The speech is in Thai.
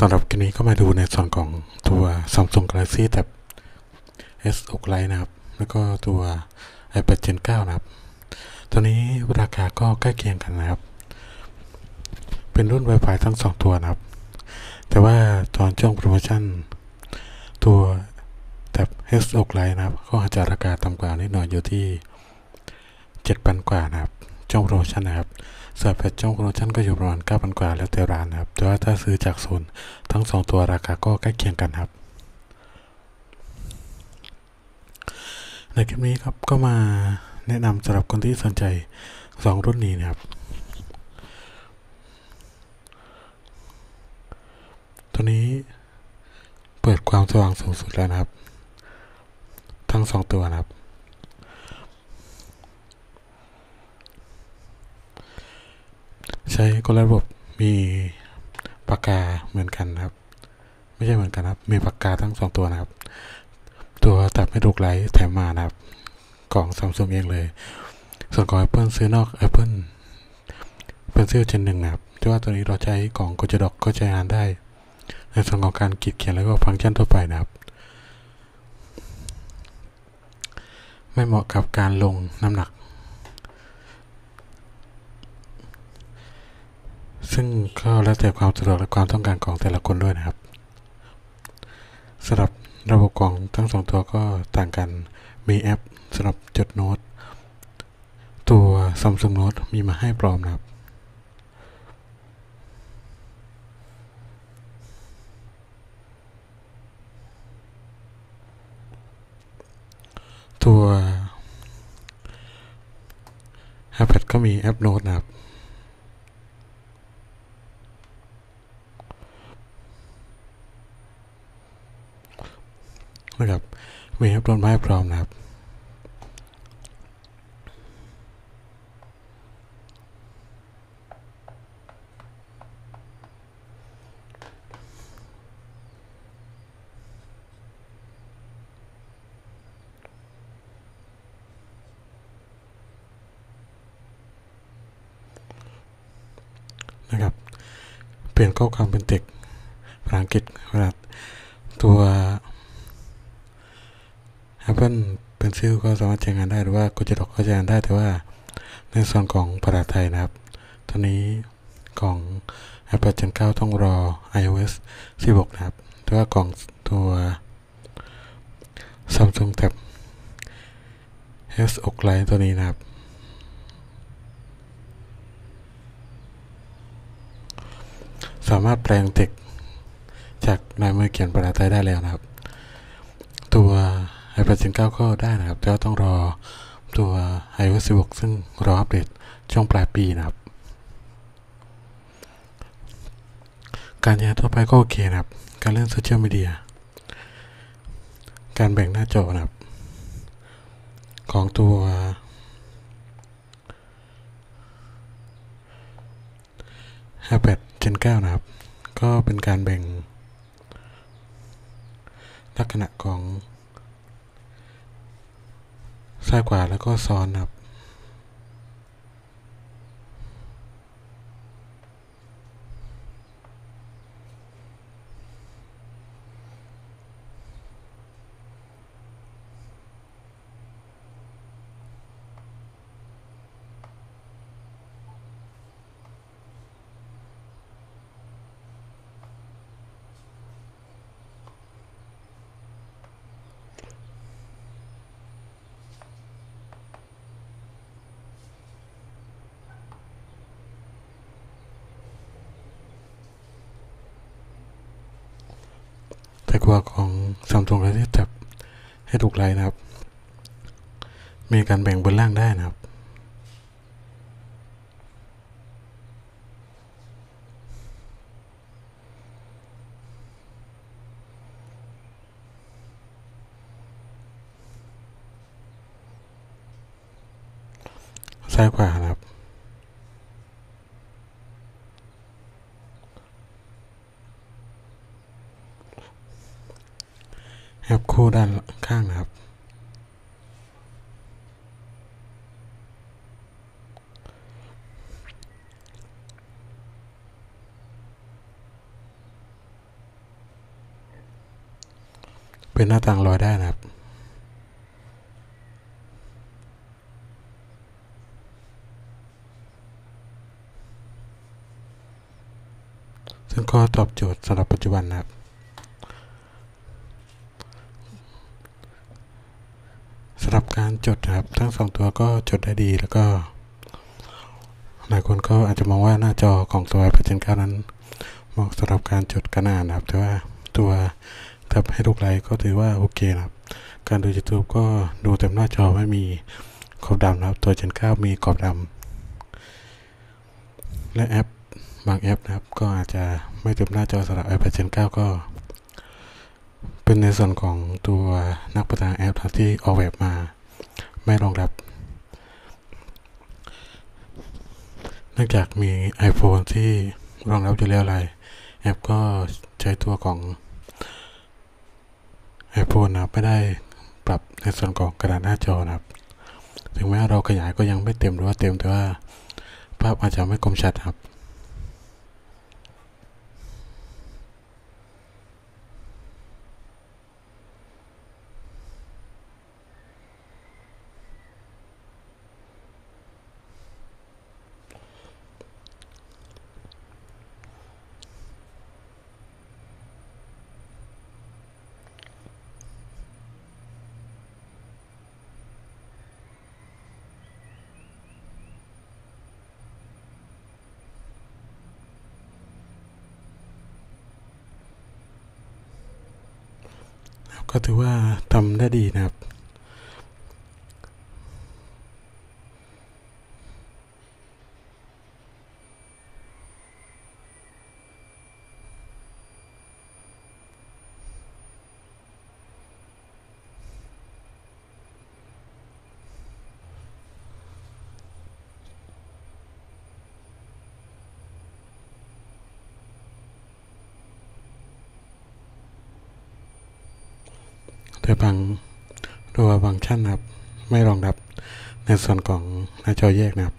สำหรับคลิปนี้ก็มาดูในส่วนของตัว Samsung Galaxy Tab S6 Lite นะครับ แล้วก็ตัว iPad Gen 9 นะครับ ตัวนี้ราคาก็ใกล้เคียงกันนะครับ เป็นรุ่น Wi-Fi ทั้ง 2 ตัวนะครับ แต่ว่าตอนช่วงโปรโมชั่น ตัว Tab S6 Lite นะครับ ก็อาจจะราคาต่ำกว่านิดหน่อยอยู่ที่ 7,000 กว่านะครับ ช่วงโปรโมชั่นนะครับ ส่วนแพทช่วงโปรโมชั่นก็อยู่ประมาณ9,000กว่าแล้วแต่ร้านนะครับ แต่ว่าถ้าซื้อจากโซนทั้ง 2 ตัวราคาก็ใกล้เคียงกันครับ ในคลิปนี้ครับก็มาแนะนำสำหรับคนที่สนใจ 2 รุ่นนี้นะครับ ตัวนี้เปิดความสว่างสูงสุดแล้วนะครับ ทั้ง 2 ตัวนะครับ ใช้คนลระบบมีปากกาเหมือนกันครับ ไม่ใช่เหมือนกันครับ มีปากกาทั้งสองตัวนะครับ ตัวตัดไม่ถูกไลท์แถมมานะครับกล่องซัมซุงเองเลย ส่วนของ Apple ซื้อนอก Apple เป็นซิลเจนหนึ่งนะครับที่ว่าตัวนี้เราใช้กล่องโกจดอกก็ใช้งานได้ ในส่วนของการกีดเขียนแล้วก็ฟังก์ชันทั่วไปนะครับ ไม่เหมาะกับการลงน้ำหนัก ซึ่งก็แล้วแต่ความสะดวกและความต้องการของแต่ละคนด้วยนะครับสำหรับระบบของทั้งสองตัวก็ต่างกัน มีแอปสำหรับจดโน้ต ตัว Samsung Note มีมาให้พร้อมนะครับ ตัว iPad ก็มีแอปโน้ตนะครับ นะครับมีแอปโหลดมาให้พร้อมนะครับนะครับ เปลี่ยนข้อความเป็นเทคภาษาอังกฤษเวลาตัว Apple Pencil ก็สามารถใช้งานได้หรือว่ากุจดอกก็ใช้งานได้แต่ว่า ในส่วนของภาษาไทยนะครับ ตอนนี้ของ Apple Gen 9 ต้องรอ iOS 16 นะครับ แต่ว่าของตัว Samsung Tab S6 Lite ตัวนี้นะครับสามารถแปลงเทคจากลายมือเขียนภาษาไทยได้แล้วนะครับ iPad Gen 9 ก็ได้นะครับ แต่ว่าต้องรอตัว iOS 16 ซึ่งรออัปเดตช่วงปลายปีนะครับ การใช้ทั่วไปก็โอเคนะครับ การเล่นโซเชียลมีเดีย การแบ่งหน้าจอนะครับ ของตัว iPad Gen 9 นะครับ ก็เป็นการแบ่งลักษณะของ ซ้ายขวาแล้วก็ซ้อนครับ แต่กว่าของ Samsung Galaxy Tab ให้ถูกไลน์นะครับ มีการแบ่งบนล่างได้นะครับซ้ายขวา ครับคู่ด้านข้างนะครับ เป็นหน้าต่างลอยได้นะครับซึ่งก็ตอบโจทย์สำหรับปัจจุบันนะครับ สำหรับการจดนะครับ ทั้งสองตัวก็จดได้ดีแล้วก็ หลายคนก็อาจจะมองว่าหน้าจอของตัว iPad Gen 9นั้นเหมาะสำหรับการจดการอ่านนะครับแต่ว่าตัวทับให้ลูกไลท์ก็ถือว่าโอเคนะครับ การดู YouTube ก็ดูเต็มหน้าจอไม่มีขอบดำนะครับ ตัว Gen 9มีขอบดำและแอปบางแอปนะครับ ก็อาจจะไม่เต็มหน้าจอสำหรับ iPad Gen 9ก็ เป็นในส่วนของตัวนักพัฒนาแอปที่ออกแบบมา ไม่รองรับเนื่องจากมี iPhone ที่รองรับอยู่แล้วอะไรแอปก็ใช้ตัวของ iPhone นะครับไม่ได้ปรับในส่วนของกระดาษหน้าจอนะครับ ถึงแม้เราขยายก็ยังไม่เต็มหรือว่าเต็มแต่ว่า ภาพอาจจะไม่คมชัดครับ ก็ถือว่าทำได้ดีนะครับ โดยบางตัวฟังก์ชันครับ ไม่รองรับในส่วนของหน้าจอแยกนะครับ